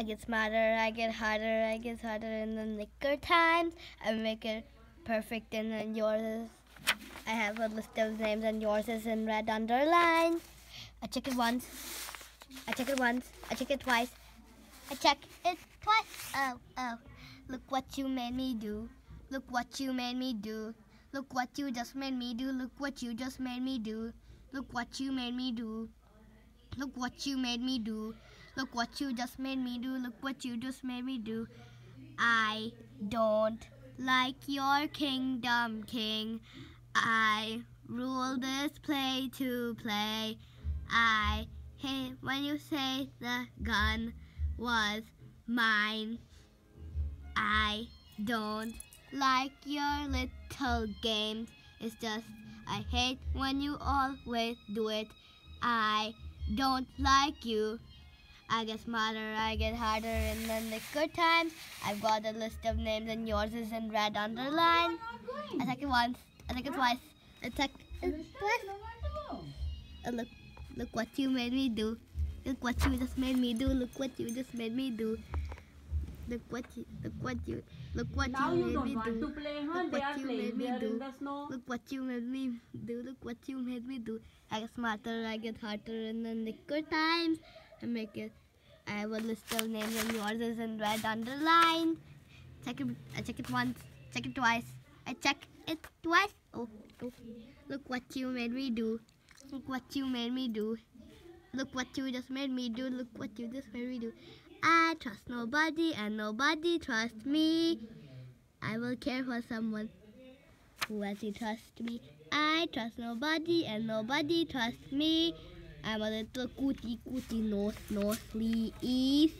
I get smarter, I get harder, I get harder in the nicker times. I make it perfect and then yours is. I have a list of names and yours is in red underline. I check it once. I check it once. I check it twice. I check it twice. Oh, oh. Look what you made me do. Look what you made me do. Look what you just made me do. Look what you just made me do. Look what you made me do. Look what you made me do. Look what you just made me do. Look what you just made me do. I don't like your kingdom, king. I rule this play to play. I hate when you say the gun was mine. I don't like your little games. It's just I hate when you always do it. I don't like you. I get smarter, I get harder and then the good times. I've got a list of names and yours is in red underline. I take it once, I take it twice, I take it twice. Uh, look, look what you made me do. Look what you just made me do. Look what you just made me do. Look what you, look what you, look what Now you you made me do. to play, huh? Look They what you playing. made me They do. in the snow. Look what you made me do. Look what you made me do. I get smarter, I get harder and then the good times. I make it. I have a list of names and yours is in red underline. Check it. I check it once. Check it twice. I check it twice. Oh, oh. Look what you made me do. Look what you made me do. Look what you just made me do. Look what you just made me do. I trust nobody and nobody trusts me. I will care for someone who has to trust me. I trust nobody and nobody trusts me. I'm a little cootie cootie nose nose sleeve.